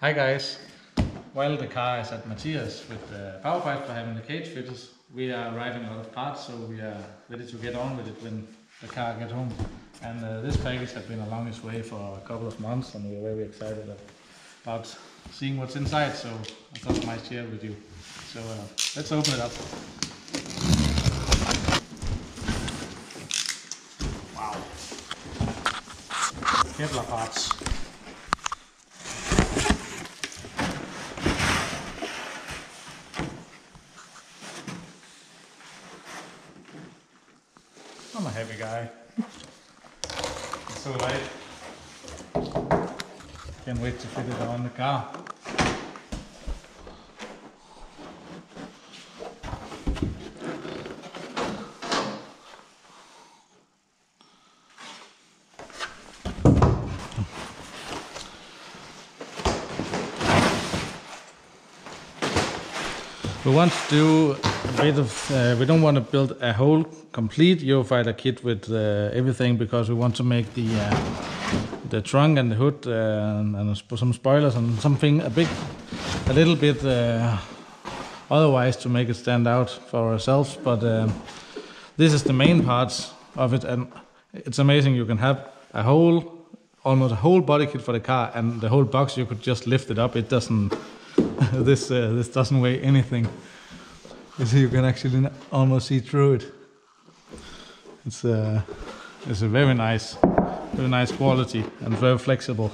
Hi guys. While the car is at Matthias with the power pipe for having the cage fitted, we are arriving a lot of parts, so we are ready to get on with it when the car gets home. And uh, this package has been along its way for a couple of months, and we're very excited about seeing what's inside. So I thought I might share it with you. So uh, let's open it up. Wow. Kevlar parts. Heavy guy. It's so light. Can't wait to fit it on the car. We want to do bit of, uh, we don't want to build a whole complete Eurofighter kit with uh, everything because we want to make the uh, the trunk and the hood uh, and, and some spoilers and something a bit, a little bit uh, otherwise to make it stand out for ourselves. But um, this is the main parts of it and it's amazing you can have a whole, almost a whole body kit for the car and the whole box you could just lift it up. It doesn't this uh, this doesn't weigh anything. You you can actually almost see through it. It's a it's a very nice, very nice quality and very flexible.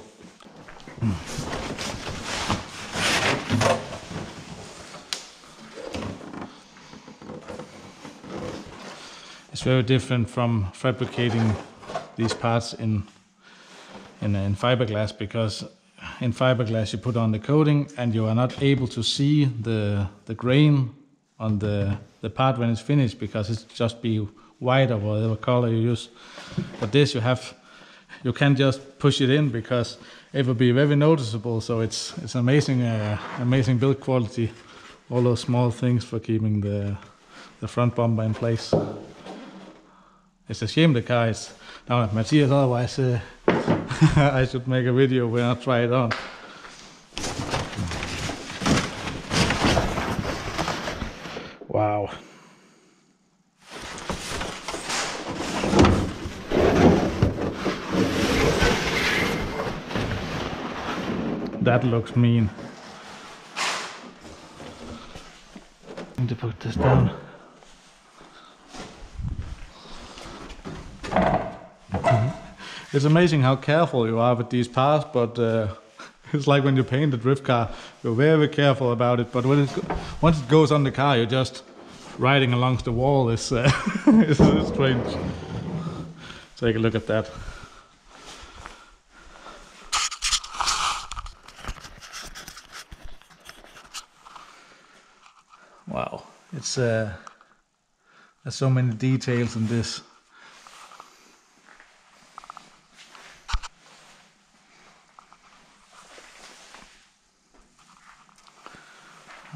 Hmm. It's very different from fabricating these parts in in, in fiberglass because in fiberglass you put on the coating and you are not able to see the the grain on the the part when it's finished because it's just be white or whatever color you use. But this you have you can just push it in because it will be very noticeable. So it's it's amazing uh, amazing build quality. All those small things for keeping the the front bumper in place. It's a shame the car is at Matthias, otherwise uh, I should make a video when I try it on. Wow. That looks mean. I Need to put this down. It's amazing how careful you are with these parts, but uh, it's like when you paint a drift car, you're very careful about it. But when once it goes on the car, you're just riding along the wall. Is uh, is strange. Take a look at that. Wow, it's uh, there's so many details in this.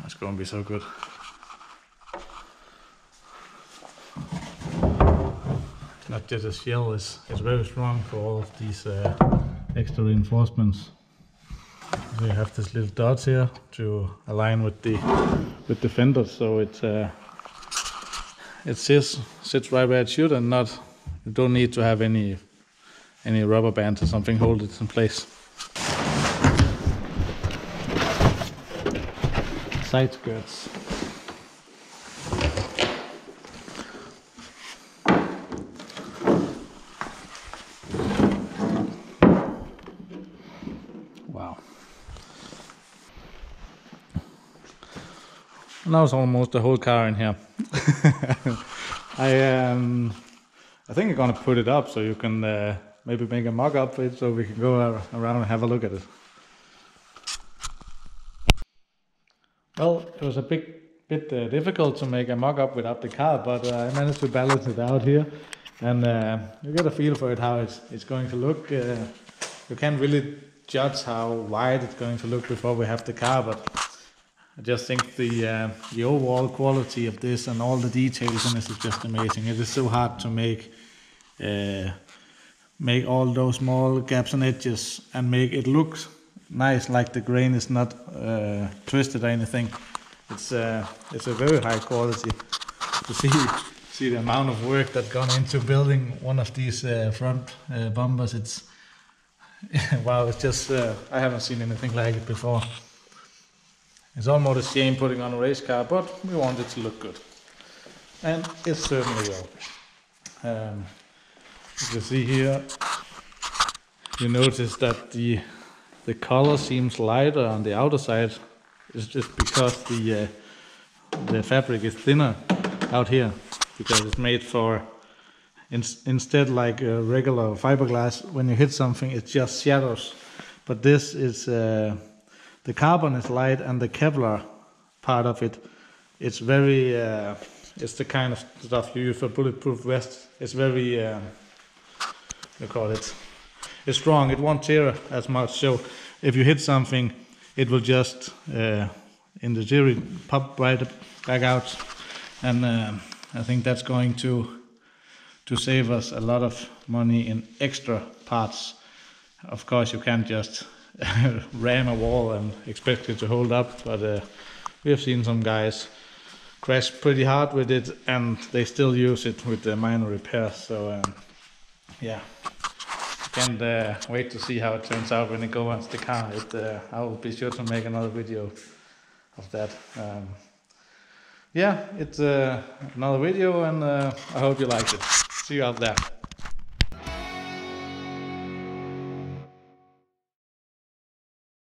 It's going to be so good. Not just a shell is is very strong for all of these uh, extra reinforcements. You have this little dots here to align with the with the fender so it uh, it sits sits right where it should, and not you don't need to have any any rubber band or something hold it in place. Side skirts. Now it's almost the whole car in here. I um, I think I'm gonna put it up so you can uh, maybe make a mock up of it so we can go around and have a look at it. Well, it was a big bit uh, difficult to make a mock up without the car, but uh, I managed to balance it out here, and uh, you get a feel for it how it's it's going to look. Uh, you can't really judge how wide it's going to look before we have the car, but I just think the uh, the overall quality of this and all the details in this is just amazing. It is so hard to make uh, make all those small gaps and edges and make it look nice, like the grain is not uh, twisted or anything. It's uh, it's a very high quality. To see see the amount of work that gone into building one of these uh, front uh, bumpers, it's wow, it's just I haven't seen anything like it before. It's almost a shame putting on a race car, but we want it to look good, and it certainly will. Um, you see here, you notice that the the color seems lighter on the outer side. It's just because the uh, the fabric is thinner out here because it's made for in, instead like regular fiberglass. When you hit something, it just shatters. But this is uh, the carbon is light and the Kevlar part of it. It's very. Uh, it's the kind of stuff you use for bulletproof vests. It's very. Uh, you call it, it is strong. It won't tear as much. So if you hit something, it will just uh, in the theory pop right back out, and uh, I think that's going to to save us a lot of money in extra parts. Of course, you can't just ram a wall and expect it to hold up, but uh, we have seen some guys crash pretty hard with it, and they still use it with the minor repairs. So um, yeah. Can't uh, wait to see how it turns out when it goes on the car. It, uh, I will be sure to make another video of that. Um, yeah, it's uh, another video, and uh, I hope you liked it. See you out there.